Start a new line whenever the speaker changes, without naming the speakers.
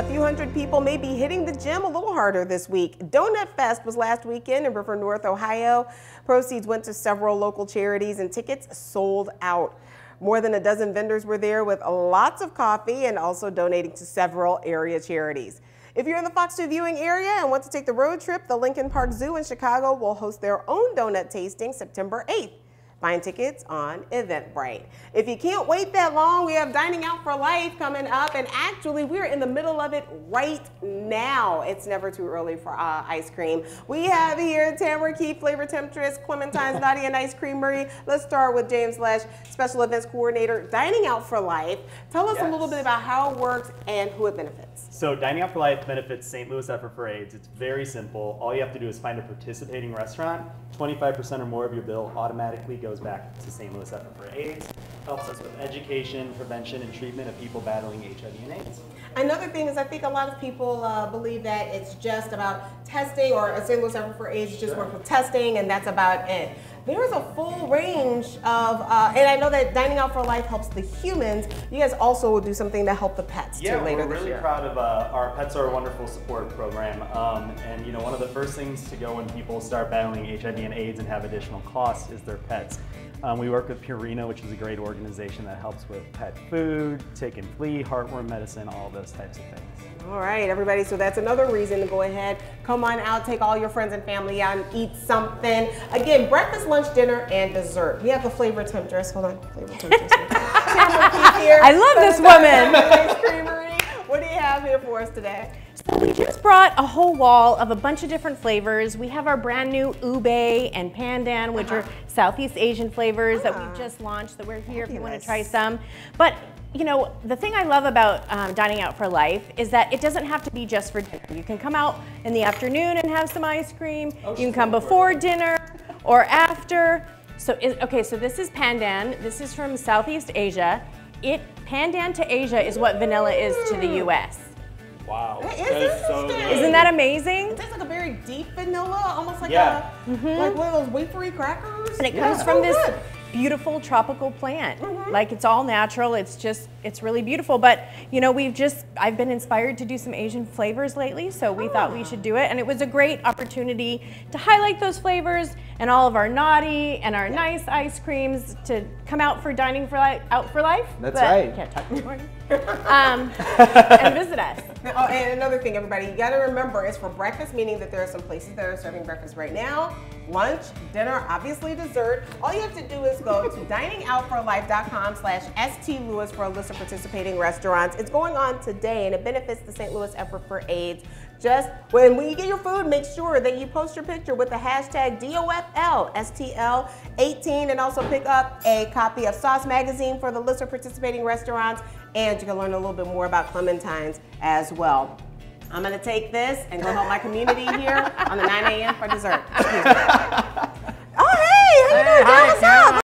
A few hundred people may be hitting the gym a little harder this week. Donut Fest was last weekend in River North, Ohio. Proceeds went to several local charities and tickets sold out. More than a dozen vendors were there with lots of coffee and also donating to several area charities. If you're in the Fox 2 viewing area and want to take the road trip, the Lincoln Park Zoo in Chicago will host their own donut tasting September 8th. Find tickets on Eventbrite. If you can't wait that long, we have Dining Out for Life coming up, and actually, we're in the middle of it right now. It's never too early for uh, ice cream. We have here Tamara Keefe, Flavor Temptress, Clementine's Naughty and Nice Creamery. Let's start with James Lesh, Special Events Coordinator, Dining Out for Life. Tell us yes. a little bit about how it works and who it benefits.
So, Dining Out for Life benefits St. Louis Effort for AIDS. It's very simple. All you have to do is find a participating restaurant. 25% or more of your bill automatically goes back to St. Louis Effort for AIDS, helps us with education, prevention, and treatment of people battling HIV and AIDS.
Another thing is I think a lot of people uh, believe that it's just about testing or St. Louis Effort for AIDS just sure. work with testing and that's about it there's a full range of, uh, and I know that Dining Out for Life helps the humans. You guys also will do something to help the pets
yeah,
too later
we're really proud of uh, our Pets Are a Wonderful Support program. Um, and you know, one of the first things to go when people start battling HIV and AIDS and have additional costs is their pets. Um, we work with Purina, which is a great organization that helps with pet food, tick and flea, heartworm medicine, all those types of things.
All right, everybody. So that's another reason to go ahead, come on out, take all your friends and family out and eat something. Again, breakfast, lunch, dinner, and dessert. We have the flavor temptress. Hold on, flavor temptress.
I love this woman.
What do you have here for us today?
So we just brought a whole wall of a bunch of different flavors. We have our brand new ube and pandan, which uh -huh. are Southeast Asian flavors that we ah. just launched that we're here if you want to try some. But you know, the thing I love about um, dining out for life is that it doesn't have to be just for dinner. You can come out in the afternoon and have some ice cream. Oh, you can come before dinner or after. So, okay, so this is pandan. This is from Southeast Asia. It pandan to Asia is what vanilla is to the U.S.
Wow.
That is, that is so good.
Isn't that amazing?
It tastes like a very deep vanilla, almost like yeah. a mm -hmm. like one of those wafery crackers.
And it comes yeah. from oh, this good beautiful tropical plant. Mm -hmm. Like it's all natural. It's just it's really beautiful. But you know, we've just I've been inspired to do some Asian flavors lately, so we thought we should do it, and it was a great opportunity to highlight those flavors and all of our naughty and our nice ice creams to come out for dining for life, out for life.
That's right.
Can't talk this morning. um, and visit us.
Oh, and another thing, everybody, you got to remember it's for breakfast, meaning that there are some places that are serving breakfast right now. Lunch, dinner, obviously dessert. All you have to do is go to diningoutforlife.com slash stlouis for a list of participating restaurants. It's going on today and it benefits the St. Louis effort for AIDS. Just when, when you get your food, make sure that you post your picture with the hashtag DOFLSTL18 and also pick up a copy of Sauce Magazine for the list of participating restaurants and you can learn a little bit more about Clementine's as well. I'm gonna take this and go help my community here on the 9 a.m. for dessert. oh, hey, how you doing,